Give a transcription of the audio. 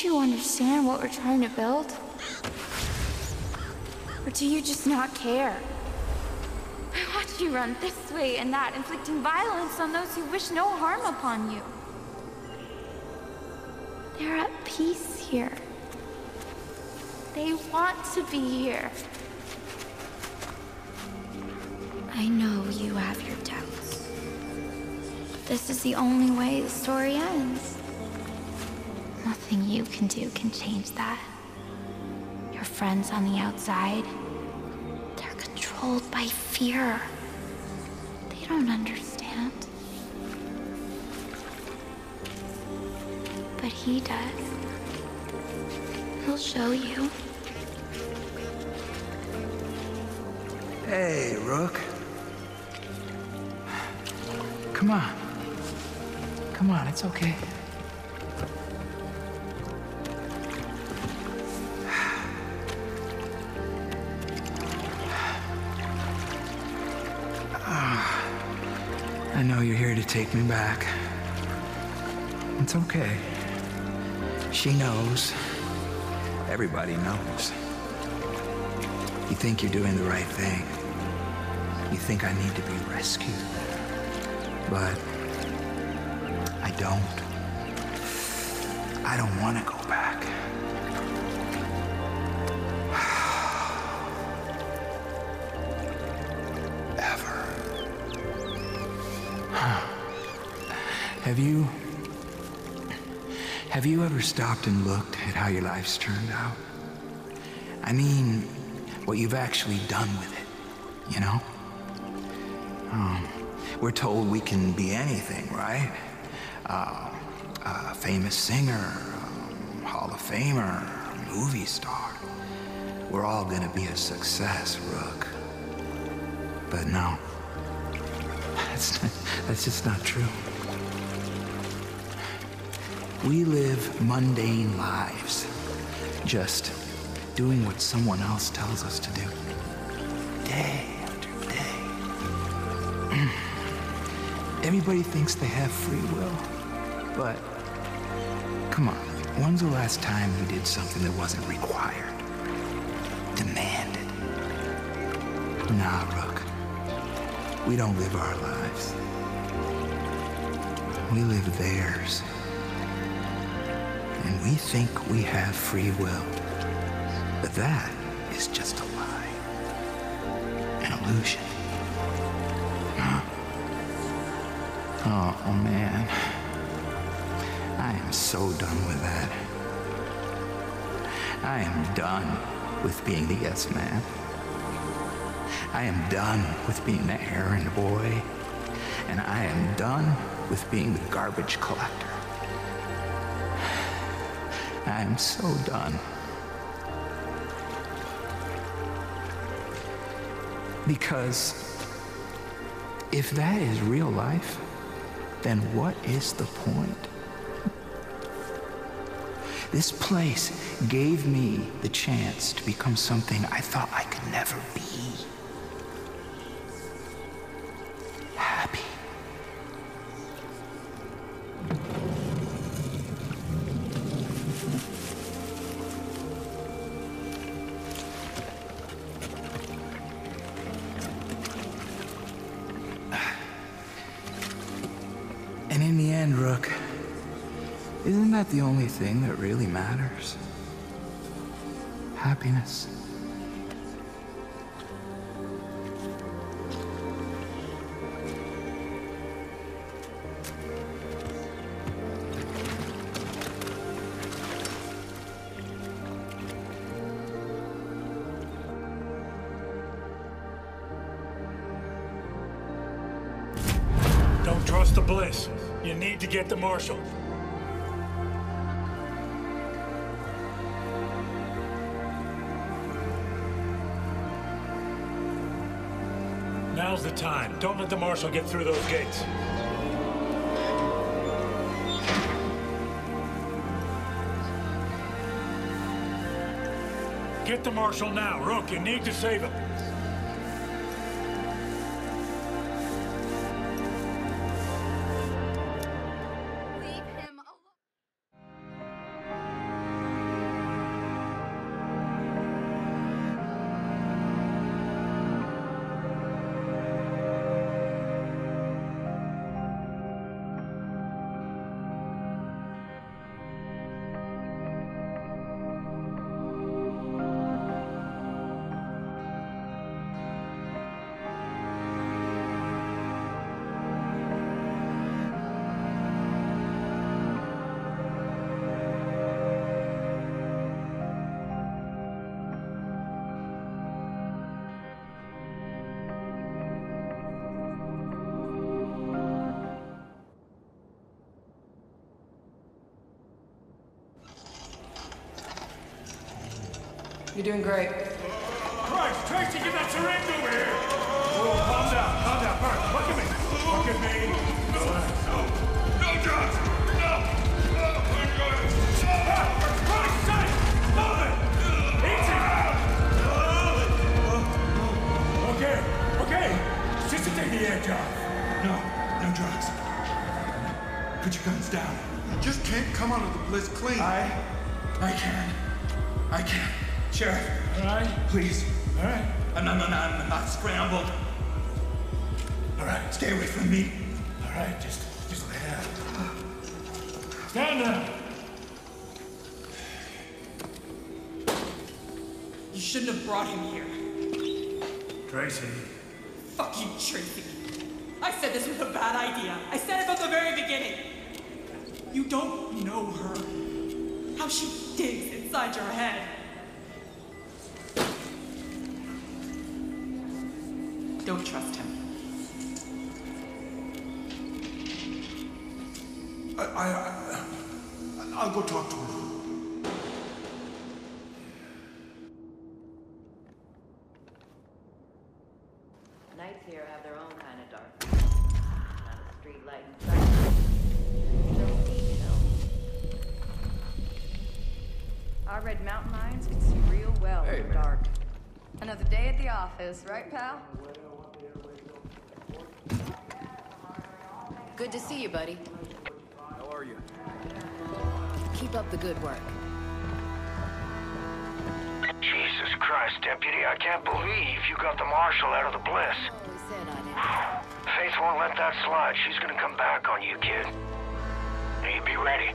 Don't you understand what we're trying to build? Or do you just not care? I watch you run this way and that, inflicting violence on those who wish no harm upon you. They're at peace here. They want to be here. I know you have your doubts. This is the only way the story ends. Nothing you can do can change that. Your friends on the outside, they're controlled by fear. They don't understand. But he does. He'll show you. Hey, Rook. Come on. Come on, it's okay. I know you're here to take me back. It's okay. She knows. Everybody knows. You think you're doing the right thing. You think I need to be rescued. But I don't. I don't want to go back. Have you. Have you ever stopped and looked at how your life's turned out? I mean, what you've actually done with it, you know? Um, we're told we can be anything, right? Uh, a famous singer, um, Hall of Famer, movie star. We're all gonna be a success, Rook. But no, that's, not, that's just not true. We live mundane lives, just doing what someone else tells us to do. Day after day. Mm. Everybody thinks they have free will, but come on, when's the last time you did something that wasn't required? Demanded? Nah, Rook. We don't live our lives. We live theirs. And we think we have free will. But that is just a lie. An illusion. Oh, oh, man. I am so done with that. I am done with being the yes man. I am done with being the errand boy. And I am done with being the garbage collector. I am so done. Because if that is real life, then what is the point? This place gave me the chance to become something I thought I could never be. That the only thing that really matters? Happiness. Don't trust the Bliss. You need to get the Marshal. Now's the time. Don't let the Marshal get through those gates. Get the Marshal now. Rook, you need to save him. You're doing great. Christ, Tracy, get that syringe over here! Oh, calm down, calm down. Burke, look at me. Look at me. No, no, no drugs! No! No, we're going. Ah, for Christ's sake! Move it! Easy! Okay, okay. Just to take the edge off. No, no drugs. Put your guns down. You just can't come out of the bliss clean. I, I can. I can. Sheriff, all right? please. All right. Uh, I'm not, I'm not, I'm not scrambled. All right. Stay away from me. All right, just, just lay down. Stand down. You shouldn't have brought him here. Tracy. Fuck you, Tracy. I said this was a bad idea. I said it from the very beginning. You don't know her. How she digs inside your head. Don't trust him. I, I, I, I'll go talk to her. Nights here have their own kind of darkness. Not a street light in sight. No detail. Our red mountain lions can see real well in the dark. Another day at the office, right, pal? Good to see you, buddy. How are you? Keep up the good work. Jesus Christ, Deputy, I can't believe you got the Marshal out of the Bliss. Said I didn't. Faith won't let that slide. She's gonna come back on you, kid. You be ready.